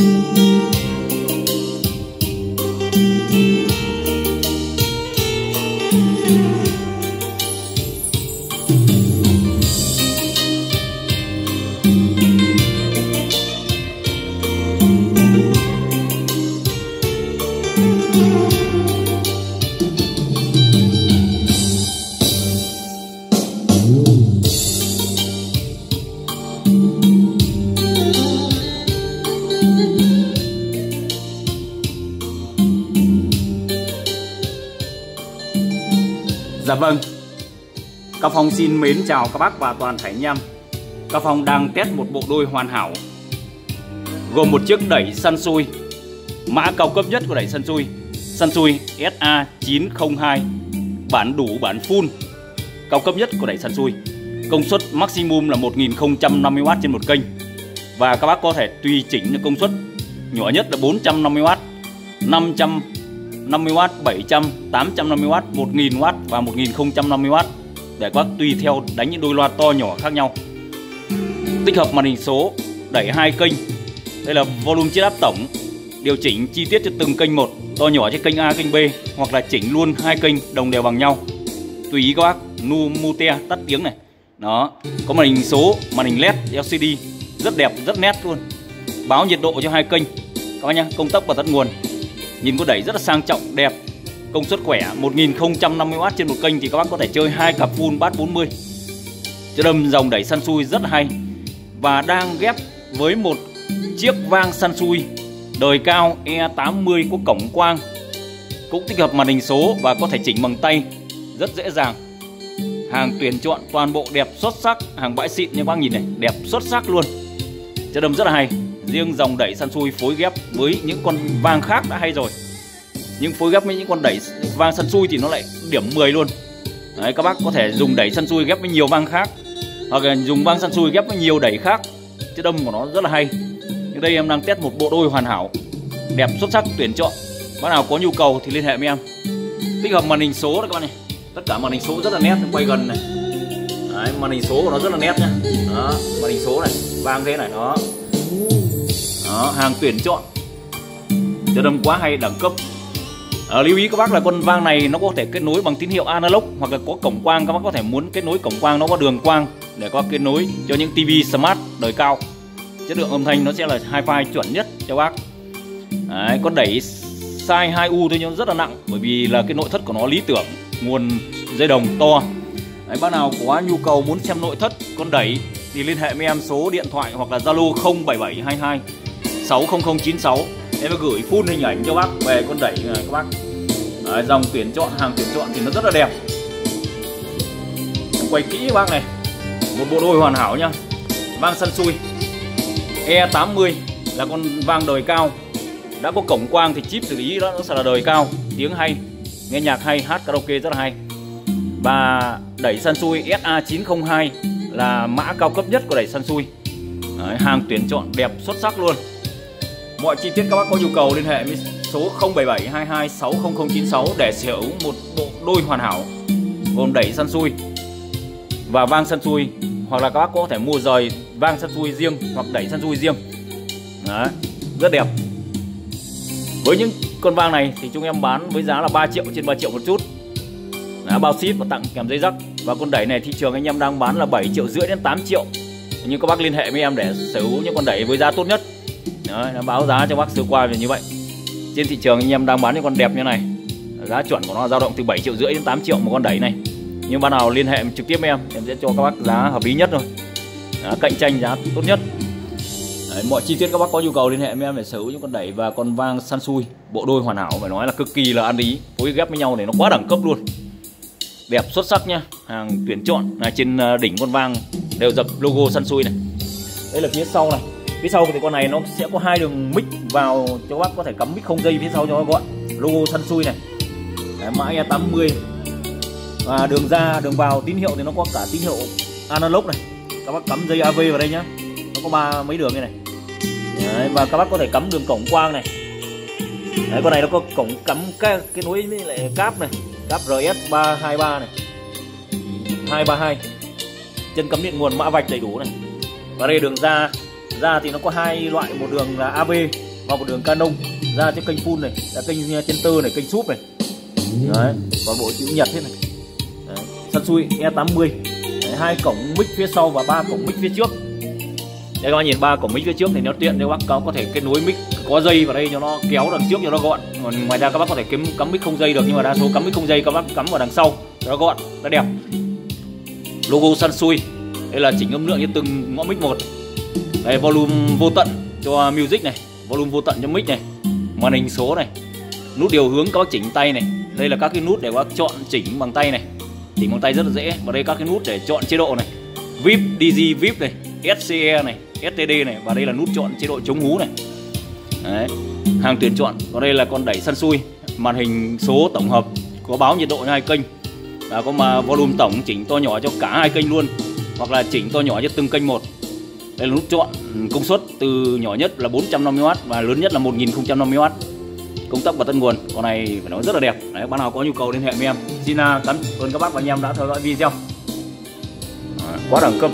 Música Dạ vâng. Cao Phong xin mến chào các bác và toàn thể anh em. Cao Phong đang test một bộ đôi hoàn hảo, Gồm một chiếc đẩy săn xui Mã cao cấp nhất của đẩy săn xui Săn xui SA902 Bản đủ bản full, Cao cấp nhất của đẩy săn xui Công suất maximum là 1050W trên một kênh. Và các bác có thể tùy chỉnh công suất, Nhỏ nhất là 450W 50W, 700, 850W, 1000W và 1050W để các tùy theo đánh những đôi loa to nhỏ khác nhau. Tích hợp màn hình số đẩy hai kênh. Đây là volume chiết áp tổng, điều chỉnh chi tiết cho từng kênh một, to nhỏ trên kênh A, kênh B hoặc là chỉnh luôn hai kênh đồng đều bằng nhau. Tùy ý các bác, nu mute tắt tiếng này. Đó, có màn hình số, màn hình LED LCD rất đẹp, rất nét luôn. Báo nhiệt độ cho hai kênh. Các bác nhá, công tắc và tắt nguồn Nhìn có đẩy rất là sang trọng, đẹp. Công suất khỏe 1050W trên một kênh thì các bác có thể chơi hai cặp full bass 40 Chứ đâm dòng đẩy săn xui rất là hay. Và đang ghép với một chiếc vang săn xui đời cao E80 có cổng quang. Cũng tích hợp màn hình số và có thể chỉnh bằng tay Rất dễ dàng. Hàng tuyển chọn toàn bộ đẹp xuất sắc. Hàng bãi xịn như các bác nhìn này Đẹp xuất sắc luôn. Chất đâm rất là hay riêng dòng đẩy săn xui phối ghép với những con vang khác đã hay rồi. Nhưng phối ghép với những con đẩy vang săn xui thì nó lại điểm 10 luôn. Đấy, các bác có thể dùng đẩy săn xui ghép với nhiều vang khác hoặc là dùng vang săn xui ghép với nhiều đẩy khác. Chất âm của nó rất là hay. Nhưng đây em đang test một bộ đôi hoàn hảo đẹp xuất sắc tuyển chọn. Bác nào có nhu cầu thì liên hệ với em. Tích hợp màn hình số đấy các bạn này tất cả màn hình số rất là nét quay gần này. Đấy, màn hình số của nó rất là nét nhá. Đó, màn hình số này vang thế này đó đó, hàng tuyển chọn. Chất âm quá hay đẳng cấp. À, lưu ý các bác là con vang này nó có thể kết nối bằng tín hiệu analog hoặc là có cổng quang các bác có thể muốn kết nối cổng quang nó có đường quang để có kết nối cho những tv smart đời cao. Chất lượng âm thanh nó sẽ là hi-fi chuẩn nhất cho bác. Đấy, con đẩy size 2U thôi nhưng rất là nặng bởi vì là cái nội thất của nó lý tưởng nguồn dây đồng to. Đấy, bác nào có nhu cầu muốn xem nội thất con đẩy thì liên hệ với em số điện thoại hoặc là Zalo 07722 60096 em gửi full hình ảnh cho bác về con đẩy này các bác. Đấy, dòng tuyển chọn hàng tuyển chọn thì nó rất là đẹp. Em quay kỹ bác này. Một bộ đôi hoàn hảo nhá. Vang săn xui E80 là con vang đời cao. Đã có cổng quang thì chip xử lý đó nó sẽ là đời cao. Tiếng hay nghe nhạc hay hát karaoke rất là hay. Và đẩy săn xui SA902 là mã cao cấp nhất của đẩy săn xui Đấy, hàng tuyển chọn đẹp xuất sắc luôn mọi chi tiết các bác có nhu cầu liên hệ với số 0772260096 để sở hữu một bộ đôi hoàn hảo gồm đẩy săn xui và vang săn xui. Hoặc là các bác có thể mua rời vang săn xui riêng hoặc đẩy săn xui riêng. Đấy, rất đẹp. Với những con vang này thì chúng em bán với giá là 3 triệu trên 3 triệu một chút. Đã bao ship và tặng kèm dây rắc. Và con đẩy này thị trường anh em đang bán là 7 triệu rưỡi đến 8 triệu. Nhưng các bác liên hệ với em để sở hữu những con đẩy với giá tốt nhất. Đấy, nó báo giá cho bác sơ qua về như vậy. Trên thị trường anh em đang bán những con đẹp như này giá chuẩn của nó dao động từ 7 triệu rưỡi đến 8 triệu một con đẩy này. Nhưng bạn nào liên hệ trực tiếp với em em sẽ cho các bác giá hợp lý nhất thôi. Giá cạnh tranh giá tốt nhất. Đấy, mọi chi tiết các bác có nhu cầu liên hệ với em để sở hữu những con đẩy và con vang san xui bộ đôi hoàn hảo phải nói là cực kỳ là ăn ý phối ghép với nhau để nó quá đẳng cấp luôn. Đẹp xuất sắc nhá hàng tuyển chọn là trên ờ, đỉnh con vang đều dập logo san xui này. Đây là phía sau này phía sau thì con này nó sẽ có hai đường mic vào cho các bác có thể cắm mic không dây phía sau cho các bạn. Logo săn xui này. Đấy, mã e 80 và đường ra đường vào tín hiệu thì nó có cả tín hiệu analog này. Các bác cắm dây AV vào đây nhá. Nó có ba mấy đường như này. Đấy, và các bác có thể cắm đường cổng quang này. Đấy, con này nó có cổng cắm cái, cái nối với lại cáp này. Cáp RS 323 này. 232 chân cắm điện nguồn mã vạch đầy đủ này. Và đây đường ra ra thì nó có hai loại một đường là AB và một đường Canon. Ra cho kênh full này là kênh trên tư này kênh súp này. Đấy và bộ chữ nhật thế này. Đấy. Sansui e E80 đấy, hai cổng mic phía sau và ba cổng mic phía trước. Đây các bạn nhìn ba cổng mic phía trước thì nó tiện cho bác có có thể kết nối mic có dây vào đây cho nó kéo đằng trước cho nó gọn. Còn ngoài ra các bác có thể kiếm cắm mic không dây được nhưng mà đa số cắm mic không dây các bác cắm vào đằng sau cho nó gọn nó đẹp. Logo Sansui đây là chỉnh âm lượng như từng ngõ mic một đây, volume vô tận cho music này, volume vô tận cho mic này, màn hình số này, nút điều hướng các bác chỉnh tay này. Đây là các cái nút để các bác chọn chỉnh bằng tay này, chỉnh bằng tay rất là dễ. Và đây các cái nút để chọn chế độ này, VIP, DG VIP này, SCE này, STD này. Và đây là nút chọn chế độ chống hú này. Đấy. hàng tuyển chọn. Còn đây là con đẩy săn xui, màn hình số tổng hợp, có báo nhiệt độ cho hai kênh. Và có mà volume tổng chỉnh to nhỏ cho cả hai kênh luôn, hoặc là chỉnh to nhỏ cho từng kênh một đây là nút chọn công suất từ nhỏ nhất là 450W và lớn nhất là 1050W công tắc và tân nguồn, con này phải nói rất là đẹp. Đấy bạn nào có nhu cầu liên hệ với em. Xin à, cảm ơn các bác và anh em đã theo dõi video. Quá đẳng cấp.